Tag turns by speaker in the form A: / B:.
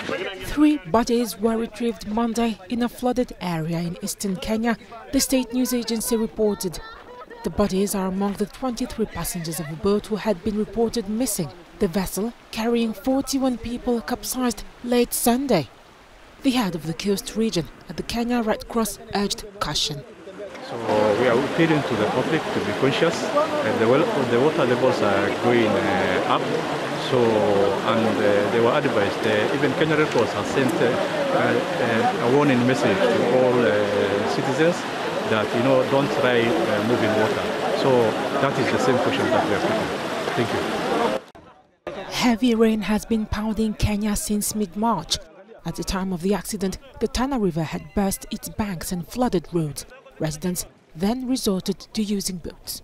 A: Three bodies were retrieved Monday in a flooded area in eastern Kenya, the state news agency reported. The bodies are among the 23 passengers of a boat who had been reported missing. The vessel, carrying 41 people, capsized late Sunday. The head of the coast region at the Kenya Red Cross urged caution.
B: So we are appealing to the public to be conscious. And the, the water levels are going uh, up. So, and uh, they were advised, uh, even Kenya Red Cross has sent uh, a warning message to all uh, citizens that, you know, don't try uh, moving water. So that is the same question that we are putting. Thank you.
A: Heavy rain has been pounding Kenya since mid-March. At the time of the accident, the Tana River had burst its banks and flooded roads. Residents then resorted to using boats.